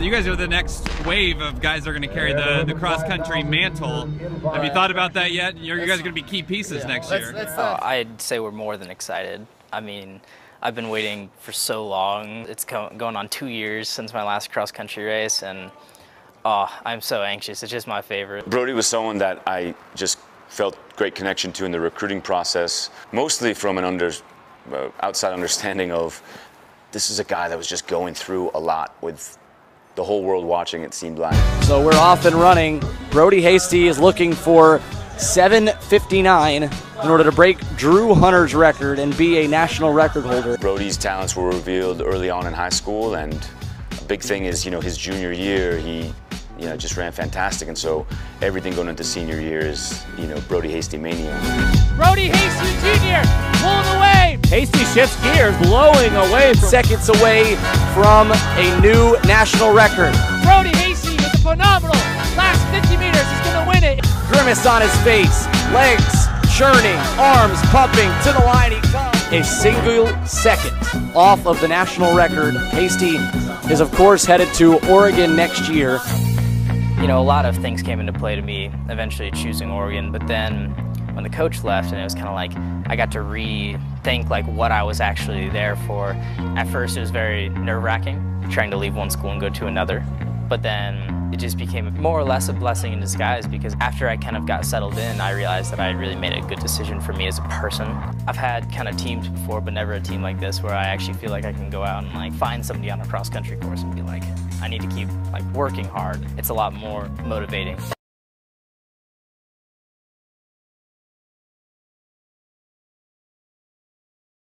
So you guys are the next wave of guys that are going to carry the, the cross country mantle. Have you thought about that yet? You're, you guys are going to be key pieces next year. Oh, I'd say we're more than excited. I mean, I've been waiting for so long. It's co- going on two years since my last cross country race, and oh, I'm so anxious. It's just my favorite. Brodey was someone that I just felt great connection to in the recruiting process, mostly from an under, uh, outside understanding of this is a guy that was just going through a lot with the whole world watching, it seemed like. So we're off and running. Brodey Hasty is looking for 759 in order to break Drew Hunter's record and be a national record holder. Brodey's talents were revealed early on in high school, and a big thing is, you know, his junior year, he you know, just ran fantastic. And so everything going into senior year is, you know, Brodey Hasty mania. Brodey Hasty Jr. pulling away. Hasty shifts gears, blowing away. From Seconds away from a new national record. Brodey Hasty with a phenomenal last 50 meters is going to win it. Grimace on his face, legs churning, arms pumping to the line he comes. A single second off of the national record. Hasty is, of course, headed to Oregon next year you know, a lot of things came into play to me eventually choosing Oregon, but then when the coach left and it was kind of like I got to rethink like what I was actually there for. At first it was very nerve-wracking trying to leave one school and go to another, but then it just became more or less a blessing in disguise because after I kind of got settled in, I realized that I had really made a good decision for me as a person. I've had kind of teams before, but never a team like this where I actually feel like I can go out and like find somebody on a cross-country course and be like, I need to keep like working hard. It's a lot more motivating.